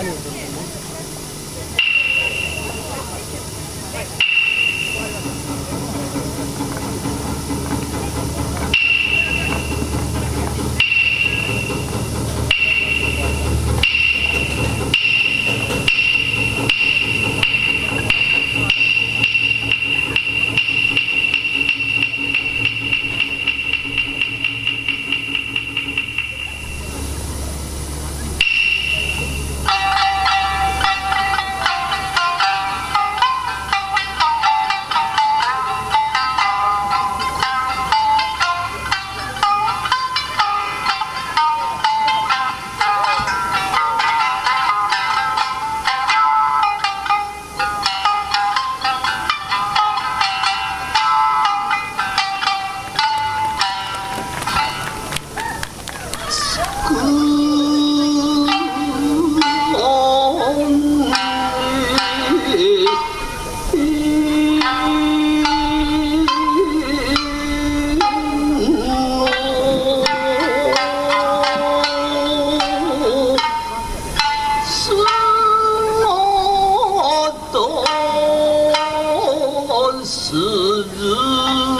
Valeu. sığdım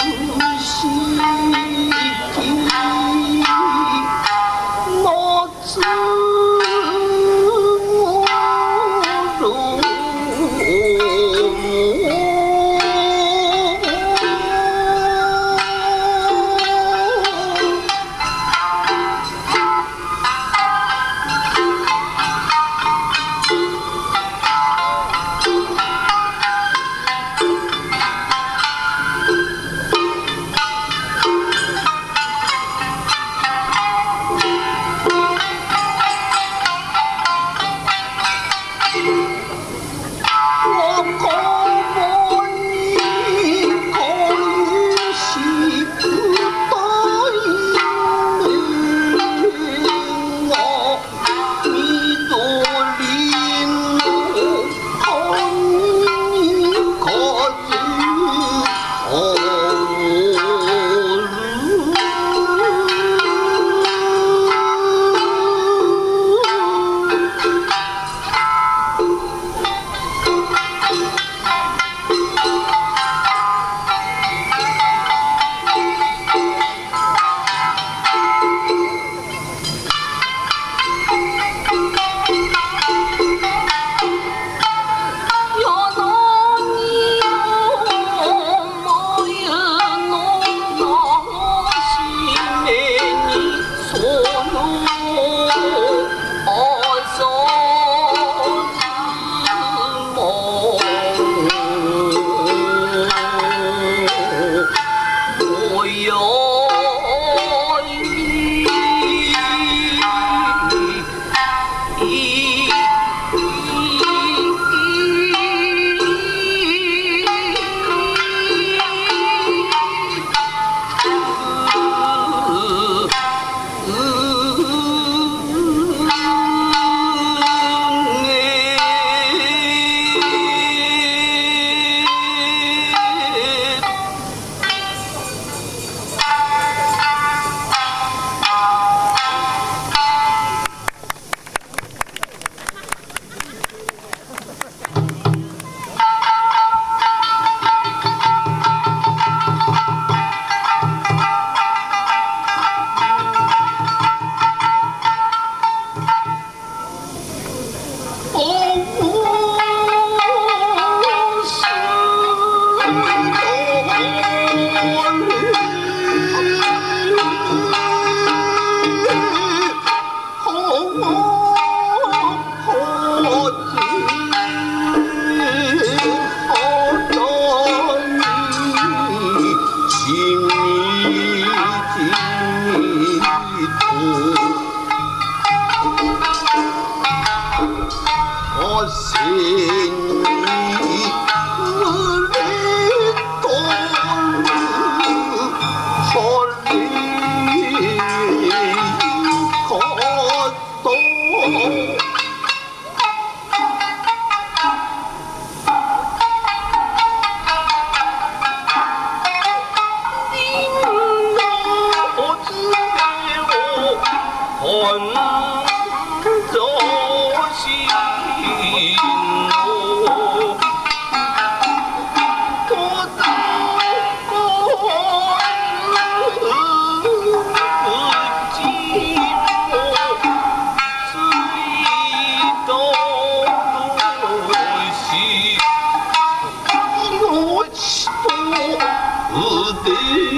我的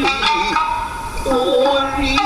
爱人